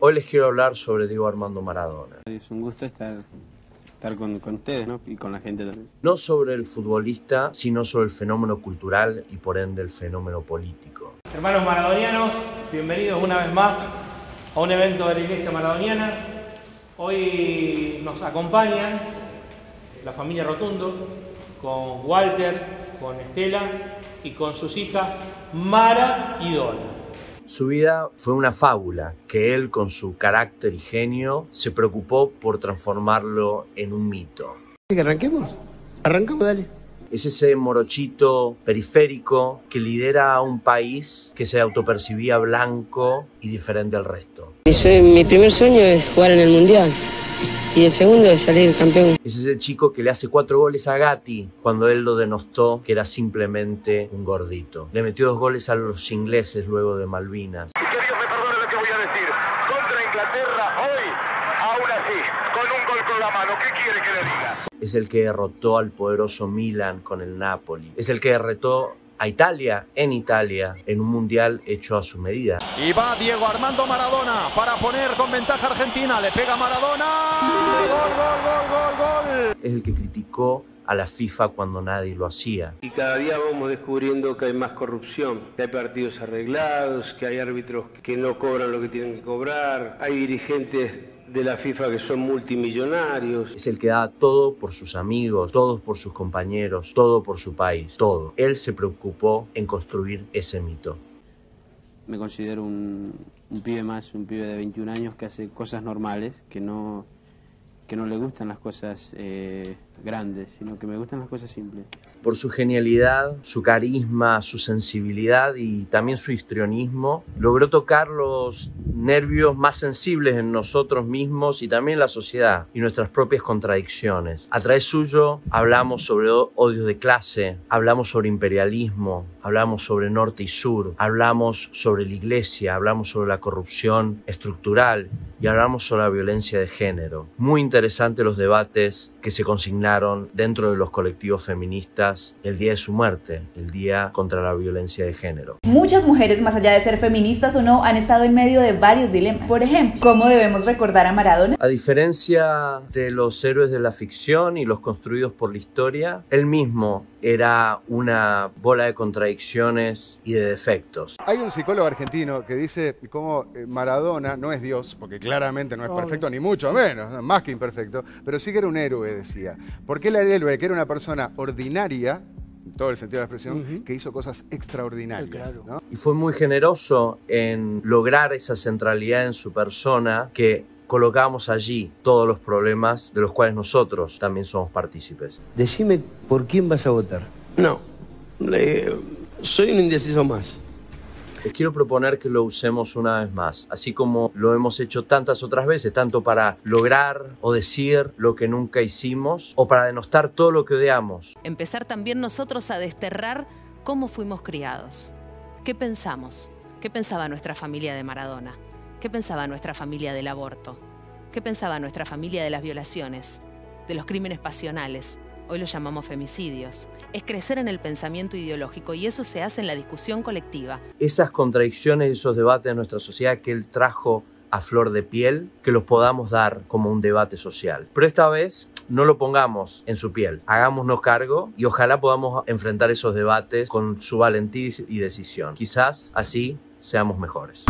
Hoy les quiero hablar sobre Diego Armando Maradona. Es un gusto estar, estar con, con ustedes ¿no? y con la gente también. No sobre el futbolista, sino sobre el fenómeno cultural y por ende el fenómeno político. Hermanos maradonianos, bienvenidos una vez más a un evento de la Iglesia Maradoniana. Hoy nos acompañan la familia Rotundo con Walter, con Estela y con sus hijas Mara y Dora. Su vida fue una fábula que él, con su carácter y genio, se preocupó por transformarlo en un mito. ¿Que arranquemos? Arrancamos, dale. Es ese morochito periférico que lidera a un país que se autopercibía blanco y diferente al resto. Mi, mi primer sueño es jugar en el Mundial y el segundo es salir campeón. Es ese chico que le hace cuatro goles a Gatti cuando él lo denostó que era simplemente un gordito. Le metió dos goles a los ingleses luego de Malvinas. Y que Dios me perdone lo que voy a decir. Contra Inglaterra hoy, aún así, con un gol con la mano. ¿Qué quiere que le diga? Es el que derrotó al poderoso Milan con el Napoli. Es el que derrotó a Italia en Italia en un mundial hecho a su medida. Y va Diego Armando Maradona para poner con ventaja a Argentina. Le pega Maradona. Gol, gol, gol, gol, gol. Es el que criticó a la FIFA cuando nadie lo hacía. Y cada día vamos descubriendo que hay más corrupción, que hay partidos arreglados, que hay árbitros que no cobran lo que tienen que cobrar, hay dirigentes de la FIFA que son multimillonarios. Es el que da todo por sus amigos, todo por sus compañeros, todo por su país, todo. Él se preocupó en construir ese mito. Me considero un, un pibe más, un pibe de 21 años que hace cosas normales, que no, que no le gustan las cosas eh, grandes, sino que me gustan las cosas simples. Por su genialidad, su carisma, su sensibilidad y también su histrionismo, logró tocar los nervios más sensibles en nosotros mismos y también en la sociedad y nuestras propias contradicciones. A través suyo hablamos sobre odios de clase, hablamos sobre imperialismo, hablamos sobre norte y sur, hablamos sobre la iglesia, hablamos sobre la corrupción estructural y hablamos sobre la violencia de género. Muy interesantes los debates que se consignaron dentro de los colectivos feministas el día de su muerte, el día contra la violencia de género. Muchas mujeres, más allá de ser feministas o no, han estado en medio de varios dilemas. Por ejemplo, ¿cómo debemos recordar a Maradona? A diferencia de los héroes de la ficción y los construidos por la historia, él mismo era una bola de contradicciones y de defectos. Hay un psicólogo argentino que dice cómo eh, Maradona no es Dios, porque claramente no es perfecto, ni mucho menos, ¿no? más que imperfecto, pero sí que era un héroe, decía. Porque él era el héroe, que era una persona ordinaria, en todo el sentido de la expresión, que hizo cosas extraordinarias. ¿no? Y fue muy generoso en lograr esa centralidad en su persona que colocamos allí todos los problemas de los cuales nosotros también somos partícipes. Decime por quién vas a votar. No, eh, soy un indeciso más. Les quiero proponer que lo usemos una vez más, así como lo hemos hecho tantas otras veces, tanto para lograr o decir lo que nunca hicimos o para denostar todo lo que odiamos. empezar también nosotros a desterrar cómo fuimos criados. ¿Qué pensamos? ¿Qué pensaba nuestra familia de Maradona? ¿Qué pensaba nuestra familia del aborto? ¿Qué pensaba nuestra familia de las violaciones? De los crímenes pasionales? Hoy los llamamos femicidios. Es crecer en el pensamiento ideológico y eso se hace en la discusión colectiva. Esas contradicciones y esos debates de nuestra sociedad que él trajo a flor de piel, que los podamos dar como un debate social. Pero esta vez no lo pongamos en su piel, hagámonos cargo y ojalá podamos enfrentar esos debates con su valentía y decisión. Quizás así seamos mejores.